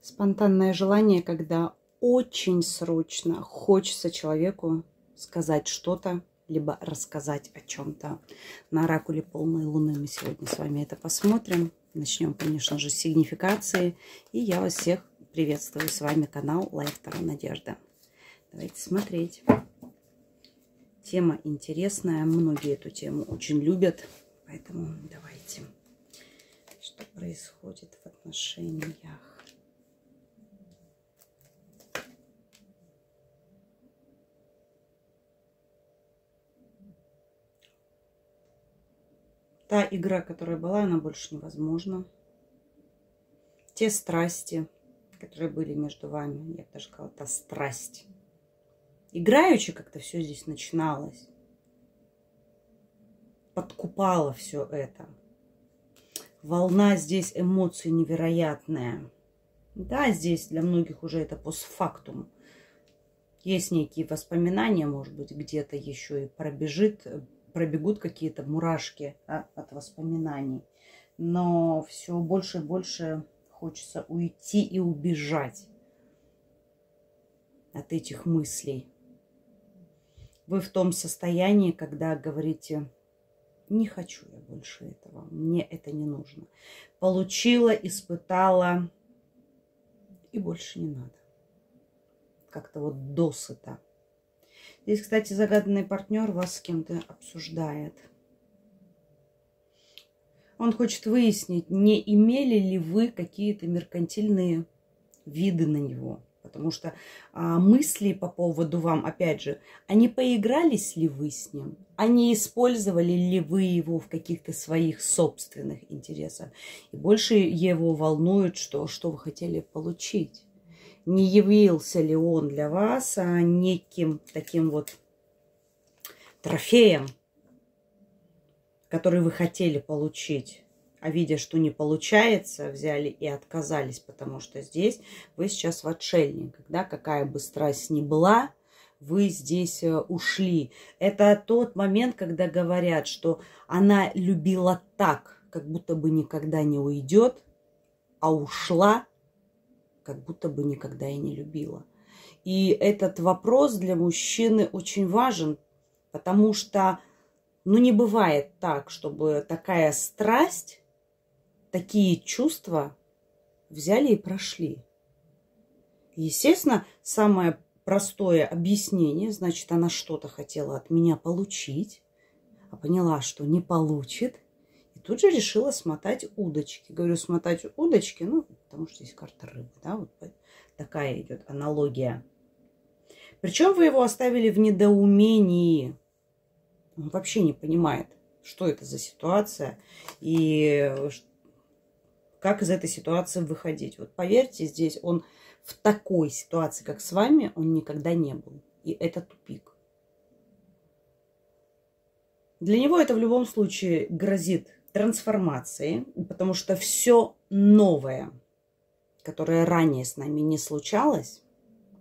Спонтанное желание, когда очень срочно хочется человеку сказать что-то, либо рассказать о чем-то. На оракуле полной луны мы сегодня с вами это посмотрим. Начнем, конечно же, с сигнификации. И я вас всех приветствую. С вами канал Life Таро Надежда. Давайте смотреть. Тема интересная. Многие эту тему очень любят. Поэтому давайте. Что происходит в отношениях? Та игра, которая была, она больше невозможна. Те страсти, которые были между вами, я бы даже сказала, та страсть. Играючи как-то все здесь начиналось. Подкупало все это. Волна здесь эмоций невероятная. Да, здесь для многих уже это постфактум. Есть некие воспоминания, может быть, где-то еще и пробежит пробегут какие-то мурашки а, от воспоминаний. Но все больше и больше хочется уйти и убежать от этих мыслей. Вы в том состоянии, когда говорите, не хочу я больше этого, мне это не нужно. Получила, испытала и больше не надо. Как-то вот досыта. Здесь, кстати, загаданный партнер вас с кем-то обсуждает. Он хочет выяснить, не имели ли вы какие-то меркантильные виды на него. Потому что а, мысли по поводу вам, опять же, они поигрались ли вы с ним? Они использовали ли вы его в каких-то своих собственных интересах? И больше его волнует, что, что вы хотели получить не явился ли он для вас а неким таким вот трофеем, который вы хотели получить. А видя, что не получается, взяли и отказались, потому что здесь вы сейчас в отшельниках, да, какая бы страсть ни была, вы здесь э, ушли. Это тот момент, когда говорят, что она любила так, как будто бы никогда не уйдет, а ушла как будто бы никогда и не любила. И этот вопрос для мужчины очень важен, потому что ну, не бывает так, чтобы такая страсть, такие чувства взяли и прошли. Естественно, самое простое объяснение, значит, она что-то хотела от меня получить, а поняла, что не получит – тут же решила смотать удочки. Говорю, смотать удочки, ну, потому что здесь карта рыбы, да, вот такая идет аналогия. Причем вы его оставили в недоумении. Он вообще не понимает, что это за ситуация и как из этой ситуации выходить. Вот поверьте, здесь он в такой ситуации, как с вами, он никогда не был. И это тупик. Для него это в любом случае грозит трансформации, потому что все новое, которое ранее с нами не случалось,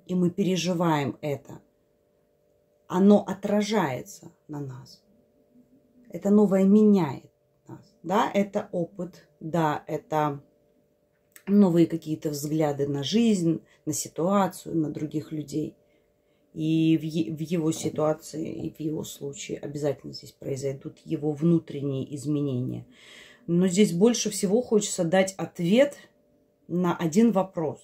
и мы переживаем это, оно отражается на нас. Это новое меняет нас. Да, это опыт, да, это новые какие-то взгляды на жизнь, на ситуацию, на других людей. И в, в его ситуации, и в его случае обязательно здесь произойдут его внутренние изменения. Но здесь больше всего хочется дать ответ на один вопрос.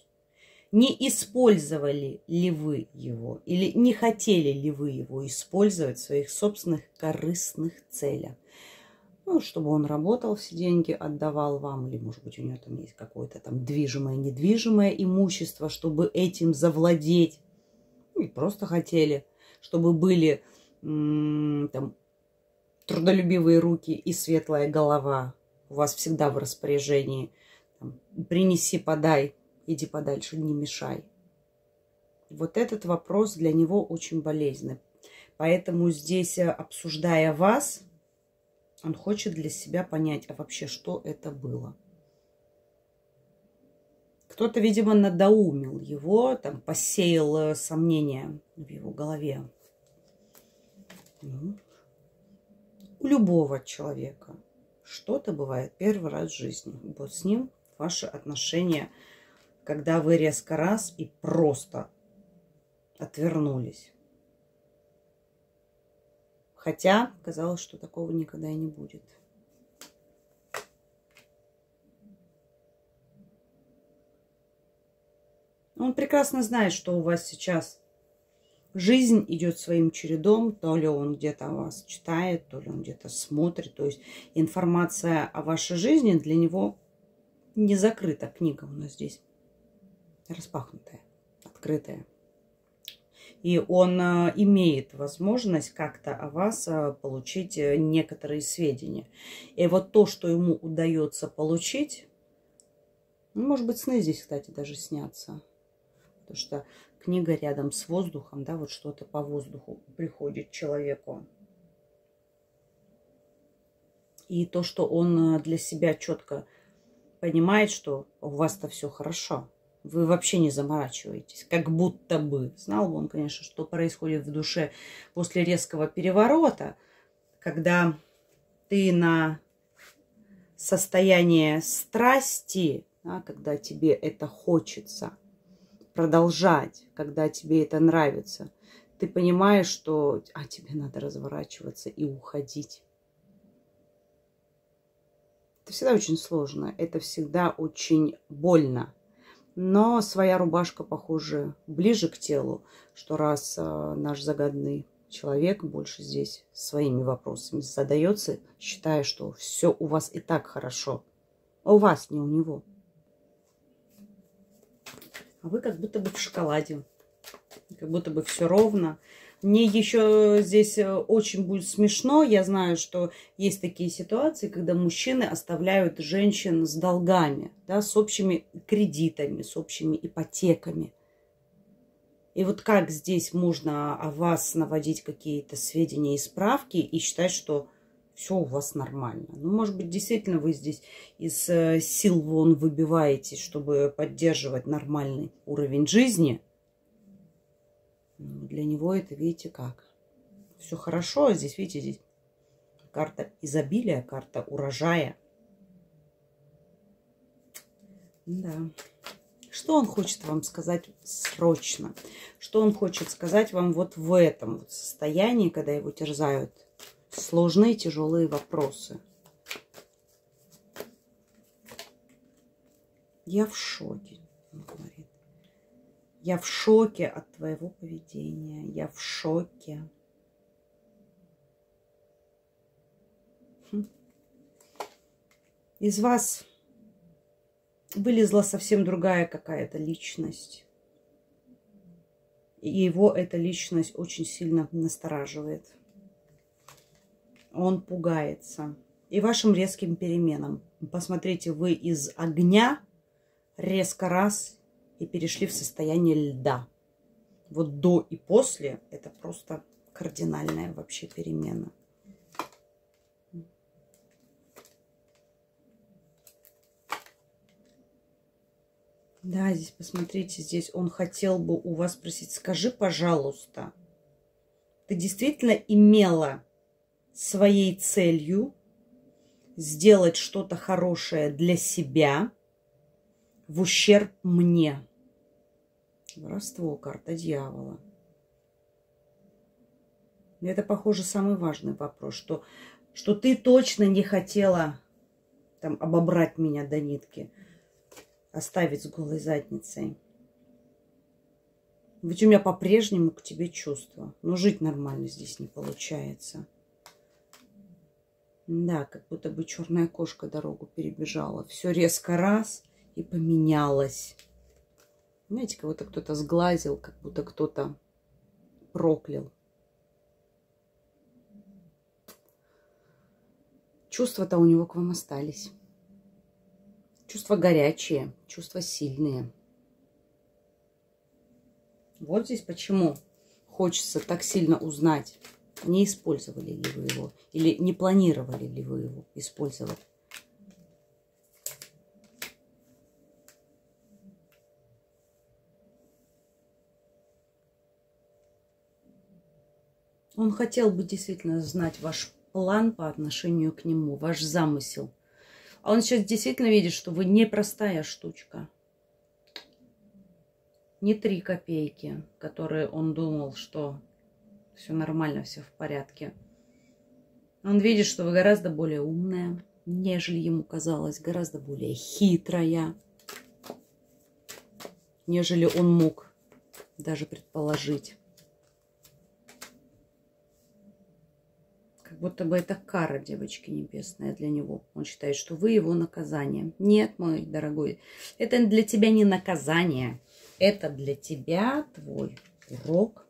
Не использовали ли вы его или не хотели ли вы его использовать в своих собственных корыстных целях? Ну, чтобы он работал, все деньги отдавал вам, или, может быть, у него там есть какое-то там движимое, недвижимое имущество, чтобы этим завладеть и просто хотели, чтобы были там, трудолюбивые руки и светлая голова у вас всегда в распоряжении. Там, принеси, подай, иди подальше, не мешай. Вот этот вопрос для него очень болезненный. Поэтому здесь, э, обсуждая вас, он хочет для себя понять, а вообще что это было. Кто-то, видимо, надоумил его, там, посеял э, сомнения в его голове. Ну, у любого человека что-то бывает первый раз в жизни. Вот с ним ваши отношения когда вы резко раз и просто отвернулись. Хотя казалось, что такого никогда и не будет. Он прекрасно знает, что у вас сейчас жизнь идет своим чередом, то ли он где-то вас читает, то ли он где-то смотрит. То есть информация о вашей жизни для него не закрыта. Книга у нас здесь распахнутая, открытая. И он э, имеет возможность как-то о вас э, получить э, некоторые сведения. И вот то, что ему удается получить, может быть, сны здесь, кстати, даже снятся. Потому что книга рядом с воздухом, да, вот что-то по воздуху приходит человеку. И то, что он для себя четко понимает, что у вас-то все хорошо. Вы вообще не заморачиваетесь, как будто бы. Знал бы он, конечно, что происходит в душе после резкого переворота, когда ты на состояние страсти, да, когда тебе это хочется продолжать, когда тебе это нравится, ты понимаешь, что а тебе надо разворачиваться и уходить. Это всегда очень сложно, это всегда очень больно. Но своя рубашка, похоже, ближе к телу, что раз э, наш загадный человек больше здесь своими вопросами задается, считая, что все у вас и так хорошо. А у вас, не у него. А вы как будто бы в шоколаде. Как будто бы все ровно. Мне еще здесь э, очень будет смешно. Я знаю, что есть такие ситуации, когда мужчины оставляют женщин с долгами, да, с общими кредитами, с общими ипотеками. И вот как здесь можно о вас наводить какие-то сведения и справки и считать, что все у вас нормально. Ну, может быть, действительно вы здесь из э, сил вон выбиваетесь, чтобы поддерживать нормальный уровень жизни – для него это, видите, как? Все хорошо, а здесь, видите, здесь карта изобилия, карта урожая. Да. Что он хочет вам сказать срочно? Что он хочет сказать вам вот в этом вот состоянии, когда его терзают сложные, тяжелые вопросы? Я в шоке, он говорит. Я в шоке от твоего поведения. Я в шоке. Хм. Из вас вылезла совсем другая какая-то личность. И его эта личность очень сильно настораживает. Он пугается. И вашим резким переменам. Посмотрите, вы из огня резко раз и перешли в состояние льда. Вот до и после это просто кардинальная вообще перемена. Да, здесь посмотрите, здесь он хотел бы у вас спросить, скажи, пожалуйста, ты действительно имела своей целью сделать что-то хорошее для себя – в ущерб мне. Воровство, карта дьявола. Это, похоже, самый важный вопрос, что, что ты точно не хотела там обобрать меня до нитки, оставить с голой задницей. Ведь у меня по-прежнему к тебе чувства. Но жить нормально здесь не получается. Да, как будто бы черная кошка дорогу перебежала. Все резко раз – и поменялась. Знаете, кого-то кто-то сглазил, как будто кто-то проклял. Чувства-то у него к вам остались. Чувства горячие, чувства сильные. Вот здесь почему хочется так сильно узнать, не использовали ли вы его или не планировали ли вы его использовать. Он хотел бы действительно знать ваш план по отношению к нему, ваш замысел. А он сейчас действительно видит, что вы непростая штучка. не три копейки, которые он думал, что все нормально, все в порядке. Он видит, что вы гораздо более умная, нежели ему казалось, гораздо более хитрая, нежели он мог даже предположить. Как будто бы это кара, девочки небесная, для него. Он считает, что вы его наказание. Нет, мой дорогой, это для тебя не наказание. Это для тебя твой урок,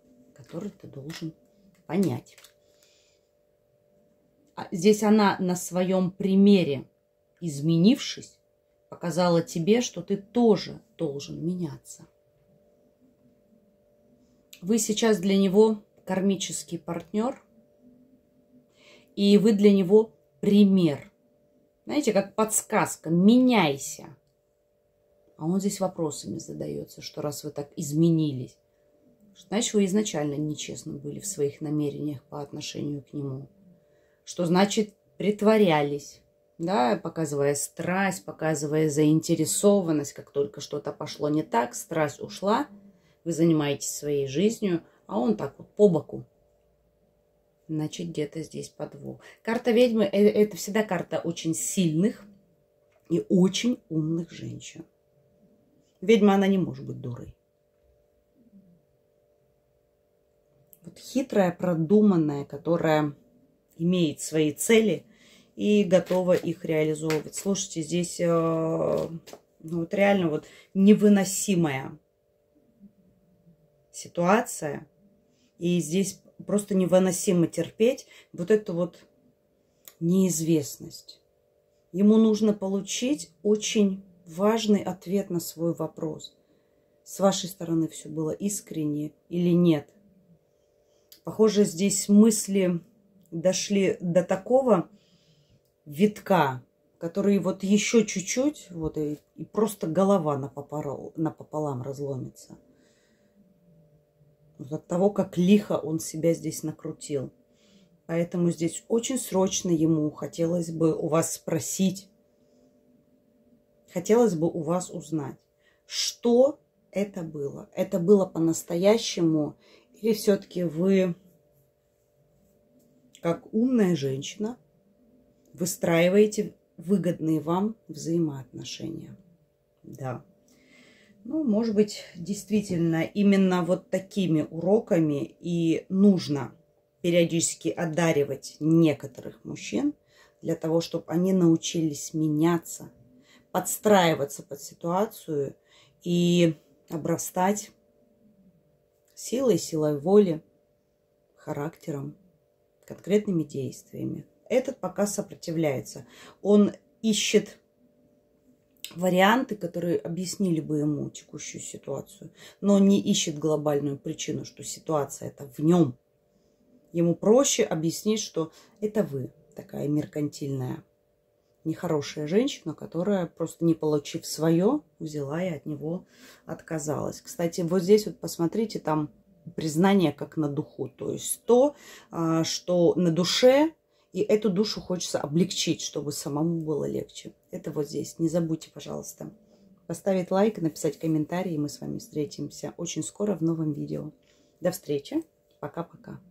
который ты должен понять. А здесь она на своем примере, изменившись, показала тебе, что ты тоже должен меняться. Вы сейчас для него кармический партнер, и вы для него пример. Знаете, как подсказка, меняйся. А он здесь вопросами задается, что раз вы так изменились, значит, вы изначально нечестны были в своих намерениях по отношению к нему. Что значит притворялись, да, показывая страсть, показывая заинтересованность, как только что-то пошло не так, страсть ушла, вы занимаетесь своей жизнью, а он так вот по боку. Значит, где-то здесь подвох. Карта ведьмы – э, это всегда карта очень сильных и очень умных женщин. Ведьма, она не может быть дурой. Вот хитрая, продуманная, которая имеет свои цели и готова их реализовывать. Слушайте, здесь э, ну, вот реально вот невыносимая ситуация. И здесь просто невыносимо терпеть вот эту вот неизвестность. Ему нужно получить очень важный ответ на свой вопрос. С вашей стороны все было искренне или нет? Похоже, здесь мысли дошли до такого витка, который вот еще чуть-чуть, вот и, и просто голова напополам, напополам разломится. Вот от того, как лихо он себя здесь накрутил. Поэтому здесь очень срочно ему хотелось бы у вас спросить, хотелось бы у вас узнать, что это было. Это было по-настоящему или все-таки вы, как умная женщина, выстраиваете выгодные вам взаимоотношения? Да. Ну, может быть, действительно, именно вот такими уроками и нужно периодически одаривать некоторых мужчин для того, чтобы они научились меняться, подстраиваться под ситуацию и обрастать силой, силой воли, характером, конкретными действиями. Этот пока сопротивляется. Он ищет варианты, которые объяснили бы ему текущую ситуацию, но не ищет глобальную причину, что ситуация это в нем. Ему проще объяснить, что это вы такая меркантильная, нехорошая женщина, которая просто не получив свое, взяла и от него отказалась. Кстати, вот здесь вот посмотрите, там признание как на духу, то есть то, а, что на душе и эту душу хочется облегчить, чтобы самому было легче. Это вот здесь. Не забудьте, пожалуйста, поставить лайк, написать комментарий, и мы с вами встретимся очень скоро в новом видео. До встречи. Пока-пока.